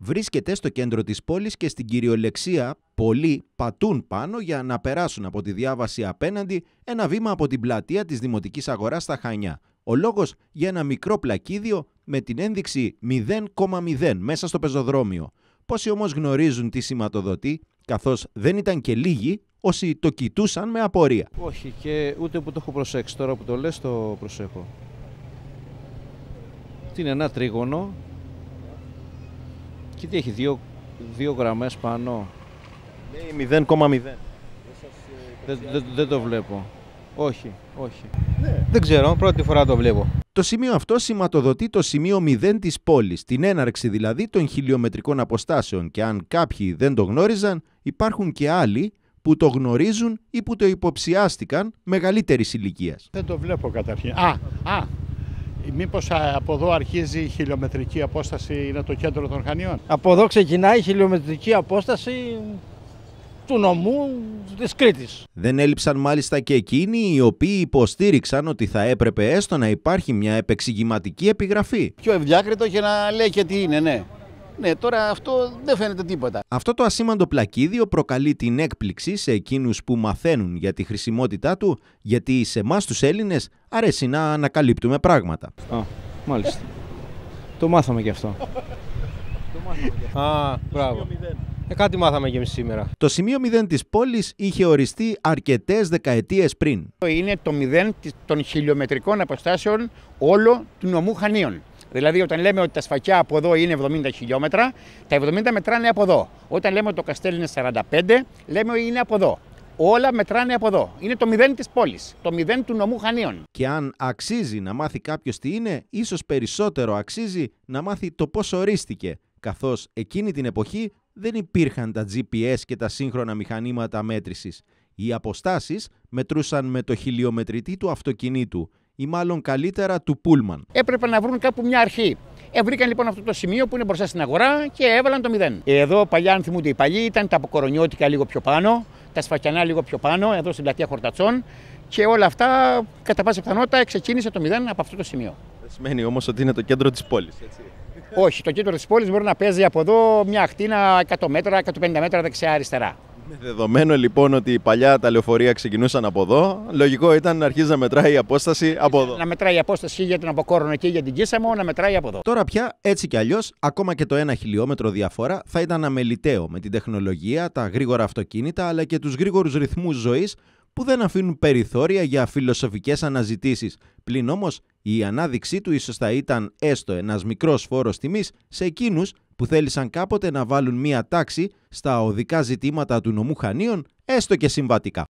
Βρίσκεται στο κέντρο της πόλης και στην κυριολεξία πολλοί πατούν πάνω για να περάσουν από τη διάβαση απέναντι ένα βήμα από την πλατεία της Δημοτικής Αγοράς στα Χανιά. Ο λόγος για ένα μικρό πλακίδιο με την ένδειξη 0,0 μέσα στο πεζοδρόμιο. Πόσοι όμως γνωρίζουν τι σηματοδοτεί, καθώς δεν ήταν και λίγοι όσοι το κοιτούσαν με απορία. Όχι και ούτε που το έχω προσέξει. Τώρα που το λες το προσέχω. Τι είναι ένα τρίγωνο και τι έχει δύο, δύο γραμμές πάνω. Λέει 0,0. Δεν, δεν, δεν το βλέπω. Όχι, όχι. Δεν ξέρω, πρώτη φορά το βλέπω. Το σημείο αυτό σηματοδοτεί το σημείο 0 της πόλης, την έναρξη δηλαδή των χιλιομετρικών αποστάσεων και αν κάποιοι δεν το γνώριζαν, υπάρχουν και άλλοι που το γνωρίζουν ή που το υποψιάστηκαν μεγαλύτερης ηλικίας. Δεν το βλέπω καταρχήν. Α, α, μήπως α, από εδώ αρχίζει η χιλιομετρική απόσταση, είναι το κέντρο των Χανιών. Από εδώ ξεκινάει η χιλιομετρική απόσταση του νομού της Κρήτης. Δεν έλειψαν μάλιστα και εκείνοι οι οποίοι υποστήριξαν ότι θα έπρεπε έστω να υπάρχει μια επεξηγηματική επιγραφή. πιο ευδιάκριτο και να λέει και τι είναι, ναι. Ναι, τώρα αυτό δεν φαίνεται τίποτα. Αυτό το ασήμαντο πλακίδιο προκαλεί την έκπληξη σε εκείνους που μαθαίνουν για τη χρησιμότητά του, γιατί σε εμάς τους Έλληνες αρέσει να ανακαλύπτουμε πράγματα. Α, μάλιστα. το μάθαμε και αυτό. Α, μπράβο. Ε, κάτι μάθαμε και εμείς σήμερα. Το σημείο 0 της πόλης είχε οριστεί αρκετές δεκαετίες πριν. είναι το μηδέν της- των χιλιομετρικών αποστάσεων όλο του νομού Χανίων. Δηλαδή, όταν λέμε ότι τα σφακιά από εδώ είναι 70 χιλιόμετρα, τα 70 μετράνε από εδώ. Όταν λέμε ότι το καστέλ είναι 45, λέμε ότι είναι από εδώ. Όλα μετράνε από εδώ. Είναι το μηδέν της πόλης. Το μηδέν του νομού Χανίων. Και αν αξίζει να μάθει κάποιος τι είναι, ίσως περισσότερο αξίζει να μάθει το πώς ορίστηκε, καθώς εκείνη την εποχή δεν υπήρχαν τα GPS και τα σύγχρονα μηχανήματα μέτρησης. Οι αποστάσεις μετρούσαν με το χιλιομετρητή του αυτοκινήτου ή μάλλον καλύτερα του Πούλμαν. Έπρεπε να βρουν κάπου μια αρχή. Ε, βρήκαν λοιπόν αυτό το σημείο που είναι μπροστά στην αγορά και έβαλαν το μηδέν. Εδώ παλιά, αν θυμούνται οι παλιοί, ήταν τα αποκορονιώτικα λίγο πιο πάνω, τα σφακιανά λίγο πιο πάνω, εδώ στην πλατεία Χορτατσών. Και όλα αυτά, κατά πάσα πιθανότητα, ξεκίνησε το μηδέν από αυτό το σημείο. Δεν σημαίνει όμως ότι είναι το κέντρο της πόλης, έτσι. Όχι, το κέντρο της πόλης μπορεί να παίζει από εδώ μια ακτίνα 100 μέτρα, 150 μέτρα δεξιά-αριστερά. Με δεδομένο λοιπόν ότι παλιά τα λεωφορεία ξεκινούσαν από εδώ, λογικό ήταν να αρχίζει να μετράει η απόσταση από εδώ. Να μετράει η απόσταση για την Αποκόρονο και για την Κίσαμο, να μετράει από εδώ. Τώρα πια έτσι κι αλλιώς, ακόμα και το ένα χιλιόμετρο διαφορά θα ήταν αμεληταίο με την τεχνολογία, τα γρήγορα αυτοκίνητα αλλά και τους γρήγορους ρυθμούς ζωής που δεν αφήνουν περιθώρια για φιλοσοφικές αναζητήσεις. Πλην όμως η ανάδειξή του ίσως θα ήταν έστω ένας μικρός φόρος τιμής σε εκείνους που θέλησαν κάποτε να βάλουν μία τάξη στα οδικά ζητήματα του νομού Χανίων, έστω και συμβατικά.